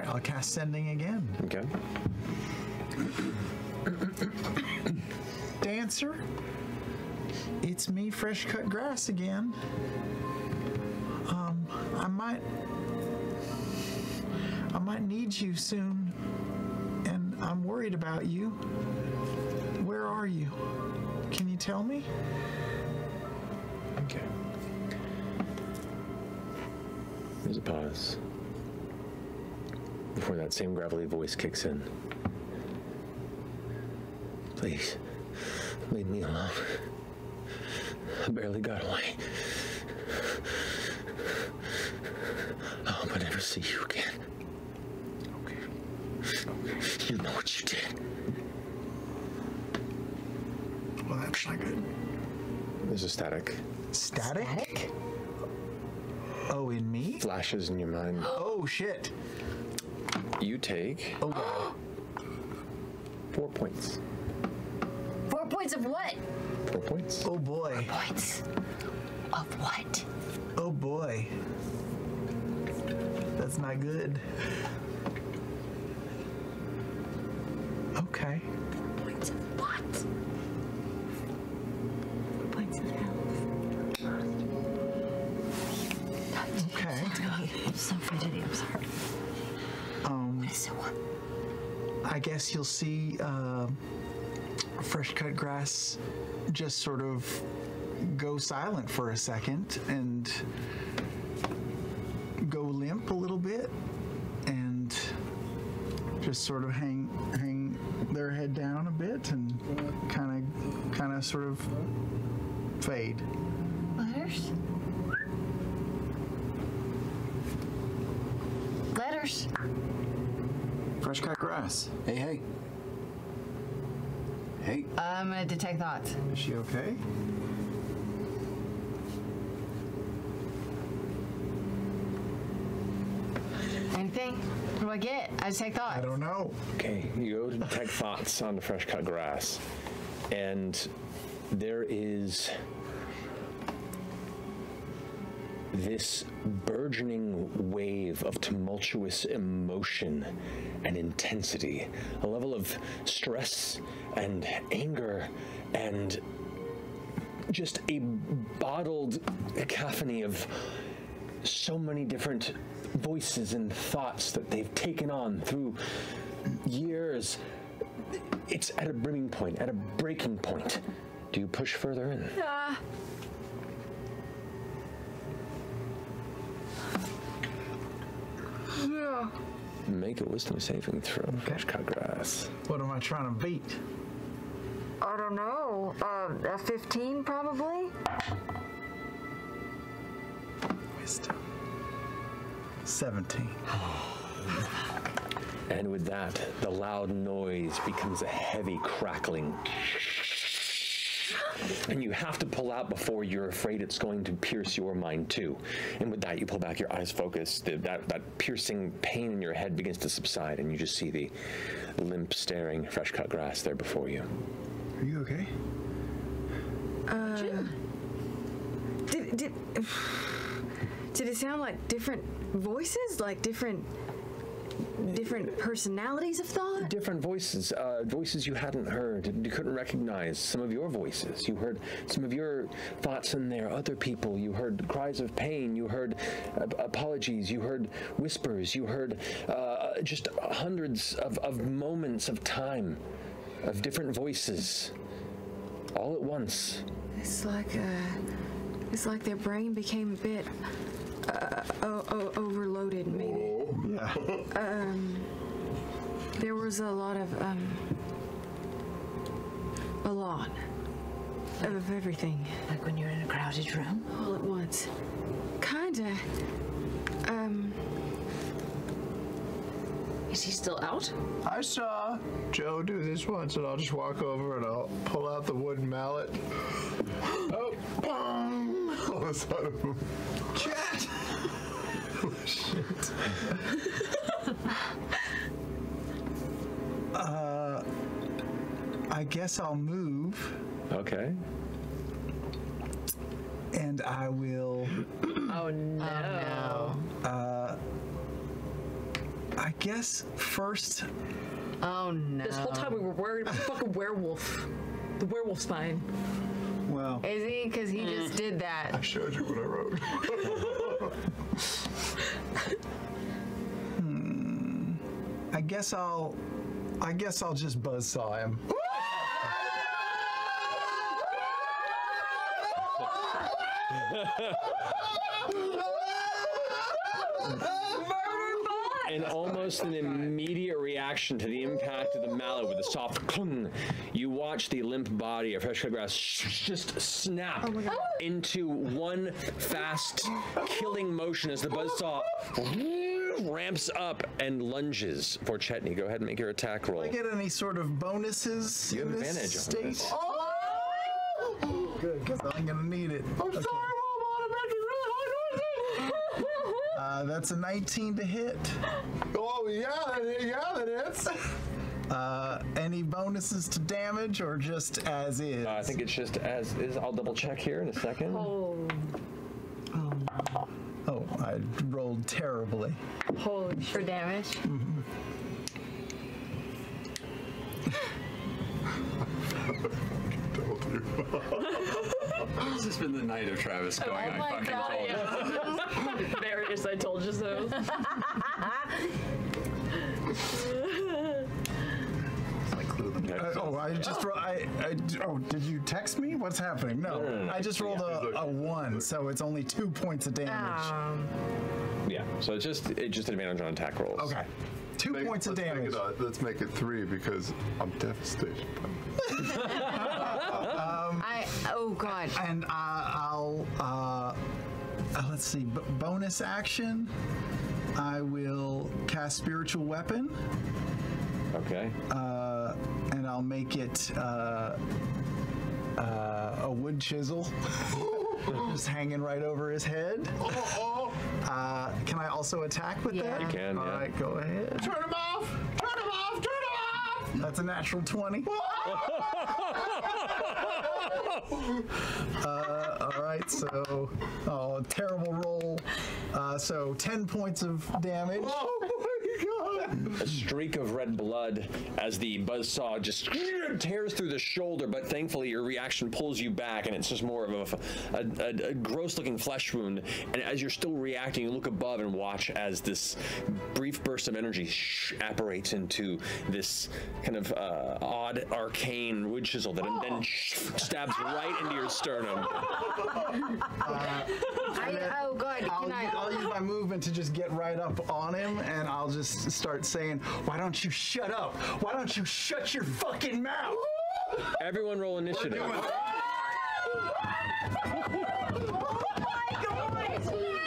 right, I'll cast sending again. Okay. Dancer, it's me, fresh cut grass again. Um, I might, I might need you soon, and I'm worried about you. Where are you? Can you tell me? Okay. There's a pause. Before that same gravelly voice kicks in. Please, leave me alone. I barely got away. I hope I never see you again. Okay. You know what you did. Well, that's not good. There's a static. Static? Oh, in me? Flashes in your mind. Oh, shit. You take Oh, God. four points. Four points of what? Four points. Oh, boy. Points of what? Oh, boy. That's not good. Okay. Points of what? Points of health. Okay. I'm so fidgety. I'm sorry. I guess you'll see uh, fresh cut grass just sort of go silent for a second and go limp a little bit and just sort of hang hang their head down a bit and kind of kind of sort of fade. letters? Letters? Fresh cut grass. Hey, hey. Hey, I'm gonna detect thoughts. Is she okay? Anything? What do I get? I detect thoughts. I don't know. Okay, you go to detect thoughts on the fresh cut grass, and there is this burgeoning wave of tumultuous emotion and intensity, a level of stress and anger and just a bottled cacophony of so many different voices and thoughts that they've taken on through years. It's at a brimming point, at a breaking point. Do you push further in? Uh, Make a wisdom saving throw, fresh cut grass. What am I trying to beat? I don't know. Uh, a 15 probably? Wisdom. 17. And with that, the loud noise becomes a heavy crackling. And you have to pull out before you're afraid it's going to pierce your mind too. And with that, you pull back, your eyes focus. The, that, that piercing pain in your head begins to subside, and you just see the limp, staring, fresh cut grass there before you. Are you okay? Uh, did, did, did it sound like different voices? Like different different personalities of thought? Different voices, uh, voices you hadn't heard, you couldn't recognize. Some of your voices, you heard some of your thoughts in there. Other people, you heard cries of pain, you heard uh, apologies, you heard whispers, you heard uh, just hundreds of, of moments of time, of different voices, all at once. It's like uh, it's like their brain became a bit uh, o- o- overloaded, maybe. Yeah. There was a lot of um, a lot of everything Like when you're in a crowded room? all at once. Kinda. Um, Is he still out? I saw Joe do this once, and I'll just walk over and I'll pull out the wooden mallet. oh, bong! All of a sudden, chat! Guess I'll move, Okay. and I will. Oh no. Uh, I guess first, Oh no. This whole time we were worried about the fucking werewolf. The werewolf spine. well, Is he? Because he Mm. just did that. I showed you what I wrote. I guess I'll, I guess I'll just buzzsaw him. And almost an immediate reaction to the impact of the mallet with a soft clung, you watch the limp body of fresh cut grass just snap oh into one fast killing motion as the buzzsaw ramps up and lunges for Chetney. Go ahead and make your attack roll. I get any sort of bonuses You have in this advantage on state? Oh! Good, because I'm gonna need it. I'm sorry, Uh, that's a 19 to hit. Oh, yeah, that- yeah, that is. Uh, any bonuses to damage or just as is? Uh, I think it's just as is. I'll double check here in a second. Oh, Oh, I rolled terribly. holy For damage. Told you. This has been the night of Travis going, I fucking God, told you. Various, I told you so. Uh, oh, I just ro- I, I oh, did you text me? What's happening? No, no, no. I just rolled a, a one, so it's only two points of damage. Um, Yeah. So it's just it's just advantage on attack rolls. Okay, two Make- points of let's make damage. it, uh, let's make it three because I'm devastated. I. Oh God. And uh, I'll uh, uh, let's see, b- bonus action. I will cast spiritual weapon, Okay. uh, and I'll make it uh, uh, a wood chisel, just hanging right over his head. Uh, can I also attack with that? You can, All yeah. right, go ahead. Turn him off! Turn him off! That's a natural 20. uh, all right, so oh, terrible roll. Uh, so 10 points of damage. A streak of red blood as the buzzsaw just tears through the shoulder, but thankfully your reaction pulls you back, and it's just more of a, a, a, a gross-looking flesh wound. And as you're still reacting, you look above and watch as this brief burst of energy sh- apparates into this kind of uh, odd arcane wood chisel that then sh- stabs right into your sternum. I, oh God. I'll, I'll use my movement to just get right up on him, and I'll just start saying, "Why don't you shut up? Why don't you shut your fucking mouth?" Everyone, roll initiative. oh my god!